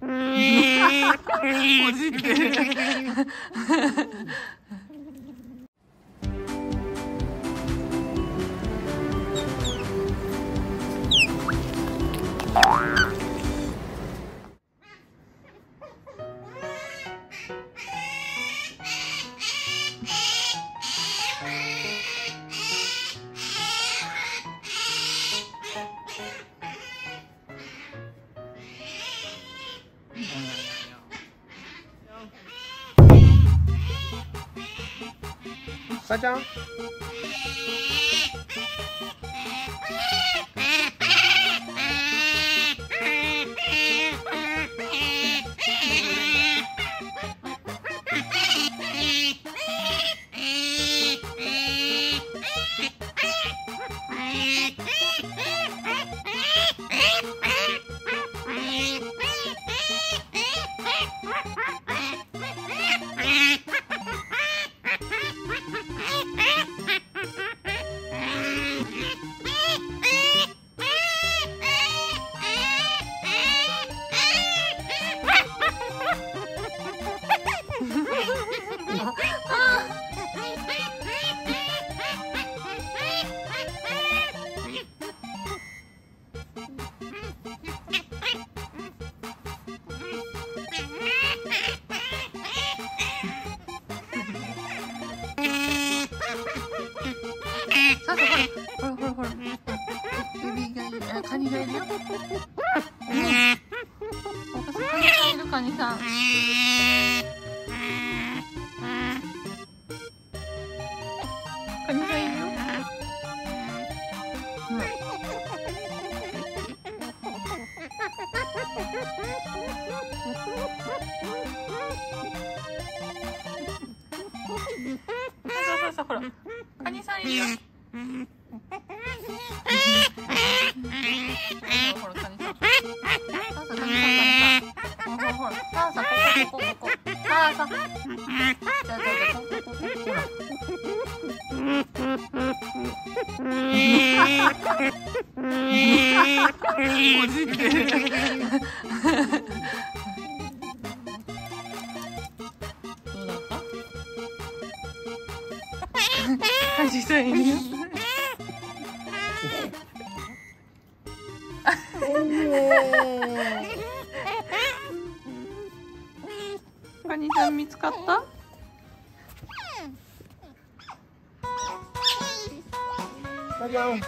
ほじってるさほらほらほらほらエビがいるあカニがいるよねお母さんカニさんいるカニさんカニさんいるよほらさあさあさほら。カニさんいるよ。ほらカ カニさん見つかった？カニちゃん。